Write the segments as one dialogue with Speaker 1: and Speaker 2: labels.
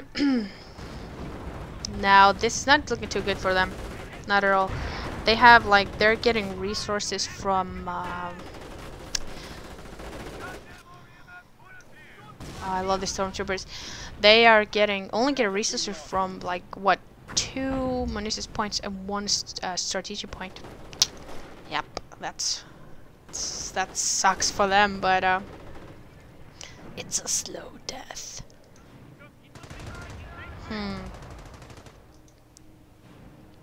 Speaker 1: now, this is not looking too good for them. Not at all. They have, like, they're getting resources from, um, I love the stormtroopers. They are getting, only get resources from, like, what, two munitions points and one uh, strategic point. Yep, that's, that's, that sucks for them, but, uh, it's a slow death. Hmm.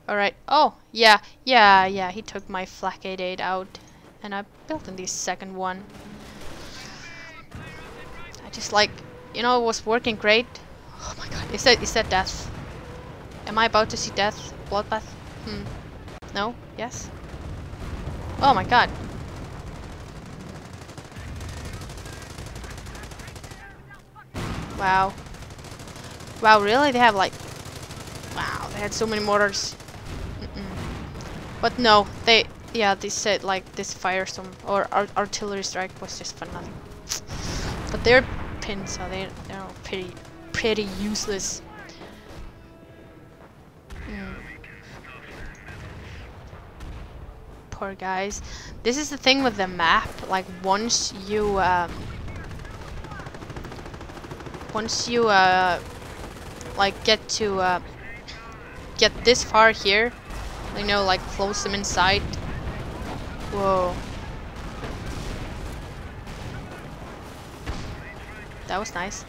Speaker 1: Alright. Oh, yeah, yeah, yeah. He took my flak 88 out. And I built in the second one. I just like, you know, it was working great. Oh my god, is that, is that death? Am I about to see death? Bloodbath? Hmm. No? Yes? Oh my god. Wow. Wow, really? They have like... Wow, they had so many mortars. But no, they... Yeah, they said like this firestorm or art artillery strike was just for nothing. But they're pinned, so they, they're pretty, pretty useless. Mm. Poor guys. This is the thing with the map. Like once you... Um, once you uh, like get to uh, get this far here, you know, like close them inside. Whoa. That was nice.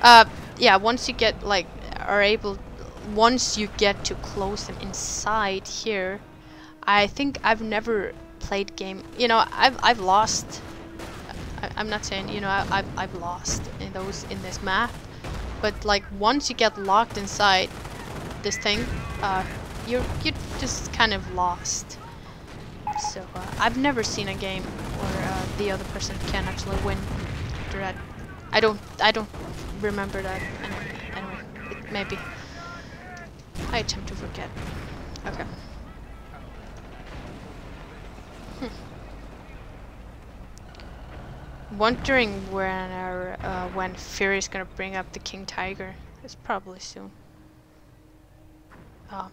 Speaker 1: Uh, yeah, once you get like are able, once you get to close them inside here, I think I've never played game. You know, I've I've lost I, am not saying, you know, I, have I've lost in those in this map, but like once you get locked inside this thing, uh, you're you're just kind of lost. So uh, I've never seen a game where uh, the other person can actually win after that. I don't I don't remember that anyway. Anyway, maybe I attempt to forget. Okay. wondering when our, uh, when Fury is gonna bring up the King Tiger. It's probably soon. Um.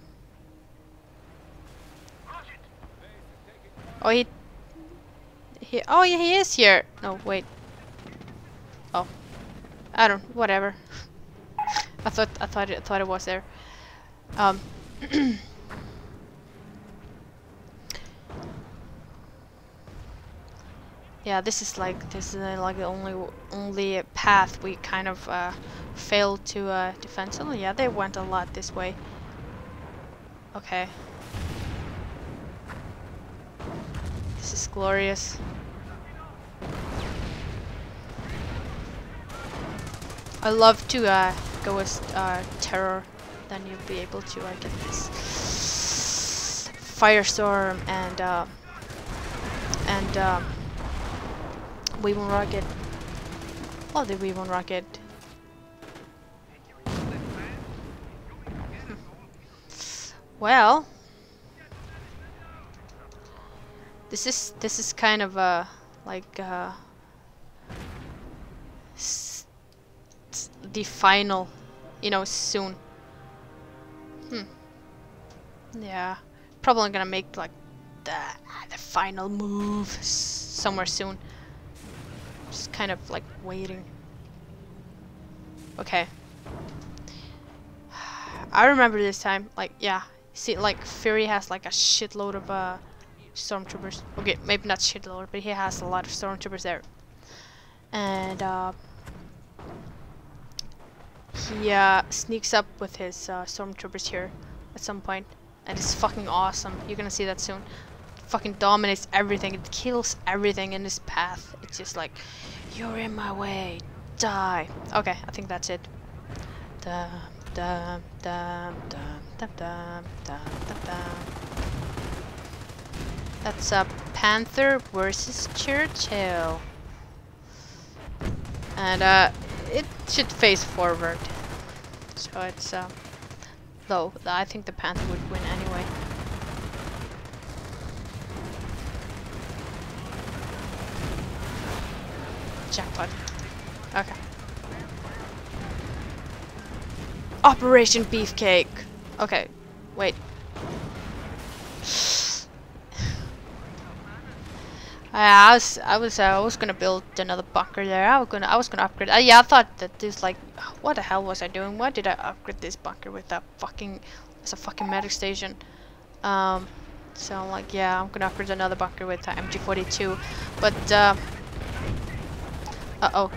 Speaker 1: Oh, he, he. Oh, yeah, he is here. No, wait. Oh, I don't. Whatever. I thought. I thought. It, I thought it was there. Um. yeah, this is like this is like the only only path we kind of uh, failed to uh, defend. Oh yeah, they went a lot this way. Okay. This is glorious. I love to uh, go with uh, terror. Then you'll be able to uh, get this firestorm and uh, and. V-1 rocket. Oh, the V-1 rocket. well, this is this is kind of a like uh, the final, you know, soon. Hmm. Yeah, probably gonna make like the the final move somewhere soon. Just kind of like waiting. Okay. I remember this time, like, yeah. See, like, Fury has like a shitload of uh, stormtroopers. Okay, maybe not shitload, but he has a lot of stormtroopers there. And uh, he uh, sneaks up with his uh, stormtroopers here at some point, and it's fucking awesome. You're gonna see that soon fucking dominates everything. It kills everything in its path. It's just like, you're in my way. Die. Okay, I think that's it. Da da da da da da da da That's a Panther versus Churchill. And uh, it should face forward. So it's uh, though I think the Panther would win anyway. Jackpot. Okay. Operation Beefcake. Okay, wait. I was I was uh, I was gonna build another bunker there. I was gonna I was gonna upgrade. Uh, yeah, I thought that this like, what the hell was I doing? Why did I upgrade this bunker with that fucking? It's a fucking medic station. Um, so I'm like yeah, I'm gonna upgrade another bunker with uh, MG42. But uh, uh oh,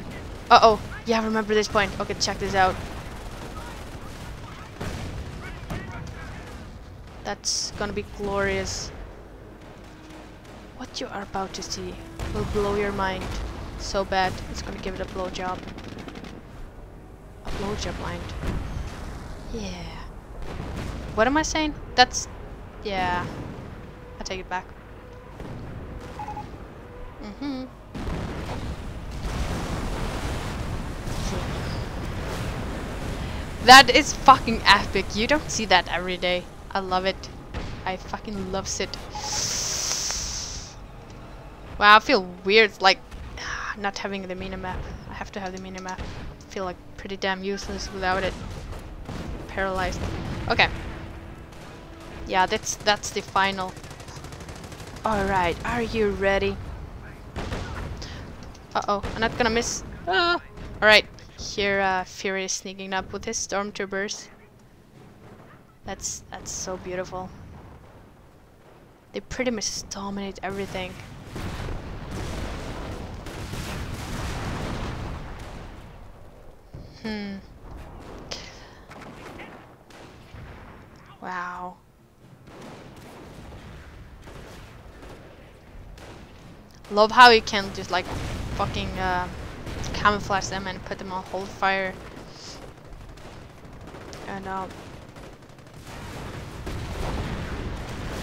Speaker 1: uh oh. Yeah, remember this point. Okay, check this out. That's gonna be glorious. What you are about to see will blow your mind so bad it's gonna give it a blowjob. A blowjob mind. Yeah. What am I saying? That's... Yeah. I take it back. Mm-hmm. That is fucking epic. You don't see that every day. I love it. I fucking loves it. Wow, I feel weird, like, not having the minimap. I have to have the minimap. I feel like pretty damn useless without it. Paralyzed. Okay. Yeah, that's that's the final. Alright, are you ready? Uh-oh, I'm not gonna miss. Ah. Alright, here uh, Fury is sneaking up with his stormtroopers. That's that's so beautiful. They pretty much dominate everything. Hmm. Wow. Love how you can just like fucking uh, camouflage them and put them on hold fire. And um.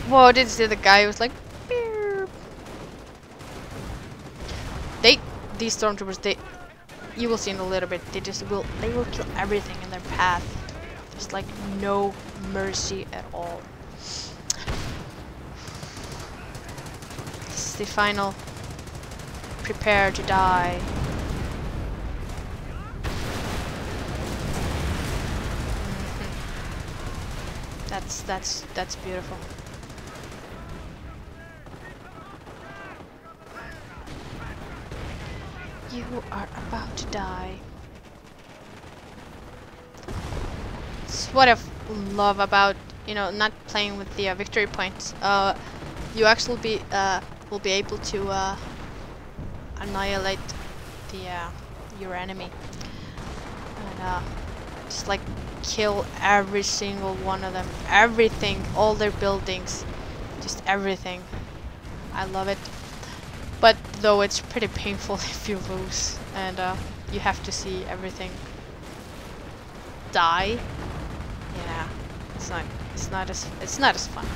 Speaker 1: Whoa! Did you see the guy who was like? Beep. They, these stormtroopers, they you will see in a little bit, they just will, they will kill everything in their path. There's like no mercy at all. This is the final. Prepare to die. Mm -hmm. That's, that's, that's beautiful. You are about to die. It's what I love about, you know, not playing with the uh, victory points. Uh, you actually be uh, will be able to uh, annihilate the uh, your enemy and uh, just like kill every single one of them, everything, all their buildings, just everything. I love it. But though it's pretty painful if you lose and uh, you have to see everything die. Yeah, it's not it's not as it's not as fun.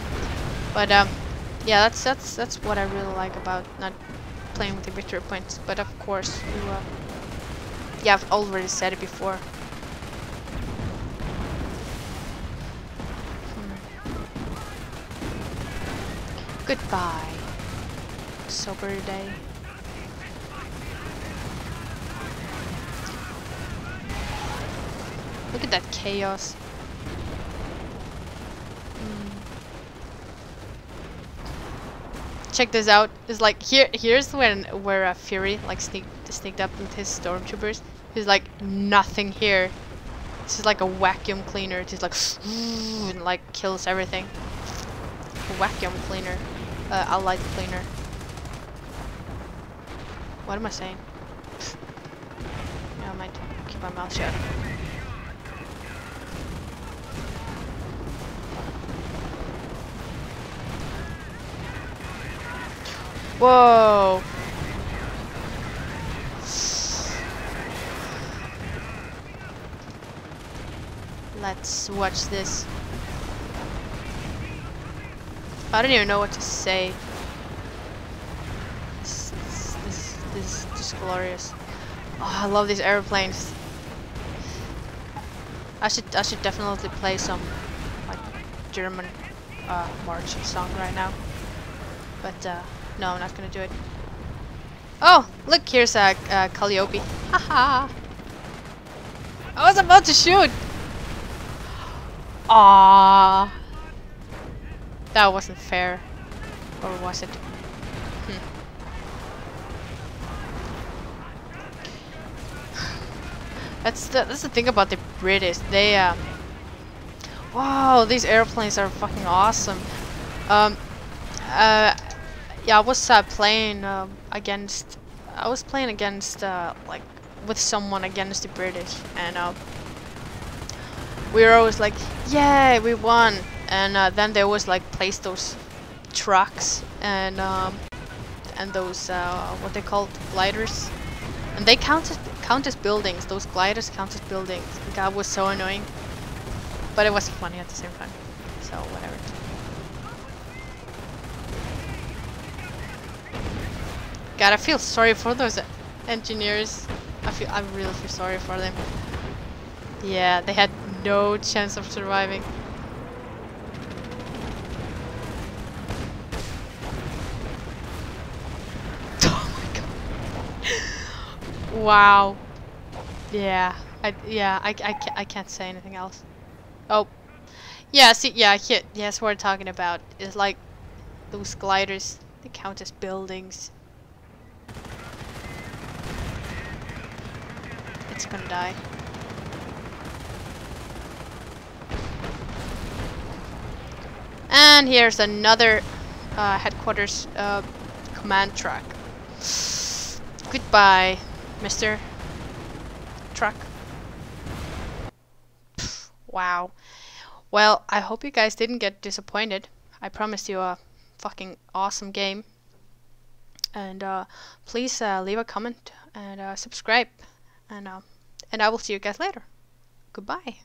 Speaker 1: But um, yeah, that's that's that's what I really like about not playing with the victory points. But of course, you uh, yeah, I've already said it before. Hmm. Goodbye sober day. Look at that chaos. Mm. Check this out. It's like here. Here's when where uh, Fury like sneaked sneaked up with his stormtroopers. He's like nothing here. This is like a vacuum cleaner. It's just like and like kills everything. A vacuum cleaner. Uh, a light cleaner. What am I saying? Never mind. Keep my mouth shut. Whoa! Let's watch this. I don't even know what to say. Is just glorious. Oh, I love these airplanes. I should I should definitely play some like German uh, marching song right now. But uh, no, I'm not gonna do it. Oh, look, here's a uh, uh, Calliope. Haha. I was about to shoot. Ah, that wasn't fair, or was it? Hmm. That's the that's the thing about the British. They um. Wow, these airplanes are fucking awesome. Um. Uh. Yeah, I was uh, playing um, against. I was playing against uh, like with someone against the British, and uh, we were always like, "Yay, we won!" And uh, then they was like placed those trucks and um, and those uh, what they called gliders, and they counted count as buildings. Those gliders count as buildings. God was so annoying, but it was funny at the same time. So whatever. God, I feel sorry for those engineers. I feel I really feel sorry for them. Yeah, they had no chance of surviving. Oh my god. Wow. Yeah. I yeah, I I can't, I can't say anything else. Oh. Yeah, see yeah, here, yes, what we're talking about is like those gliders, they count as buildings. It's gonna die. And here's another uh, headquarters uh, command truck. Goodbye, Mr. Truck. Wow. Well, I hope you guys didn't get disappointed. I promised you a fucking awesome game. And uh, please uh, leave a comment and uh, subscribe. And, uh, and I will see you guys later. Goodbye.